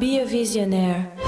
Be a visionaire.